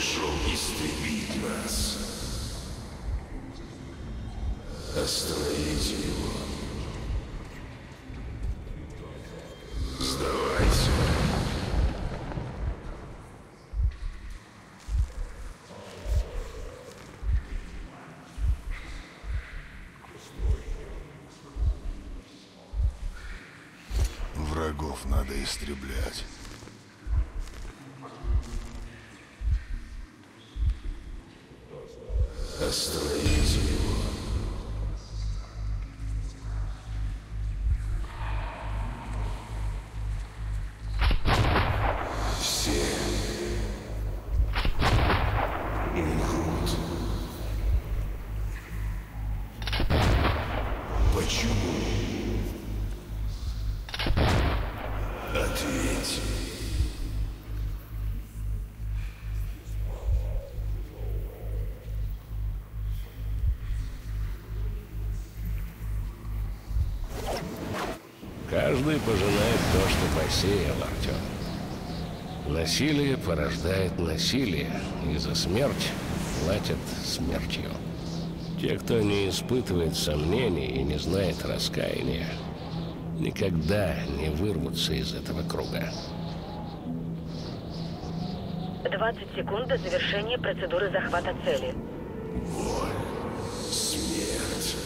пришел истребить нас. Остановите его. Сдавайся. Врагов надо истреблять. Остановите его. Все умрут. Почему? Ответь. Каждый пожинает то, что посеял, Артем. Насилие порождает насилие, и за смерть платят смертью. Те, кто не испытывает сомнений и не знает раскаяния, никогда не вырвутся из этого круга. 20 секунд до завершения процедуры захвата цели. Смерть.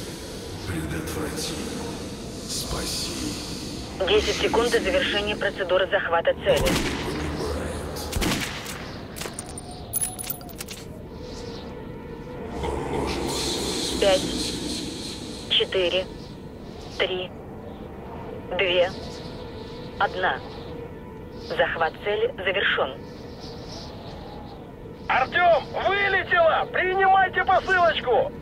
Предотврати. Спаси. 10 секунд до завершения процедуры захвата цели. Пять, четыре, три, две, одна. Захват цели завершен. Артем, вылетело! Принимайте посылочку!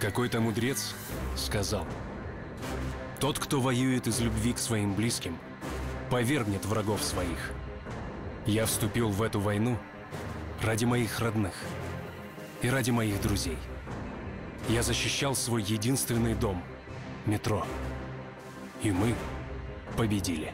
Какой-то мудрец сказал, «Тот, кто воюет из любви к своим близким, повергнет врагов своих. Я вступил в эту войну ради моих родных и ради моих друзей. Я защищал свой единственный дом — метро. И мы победили».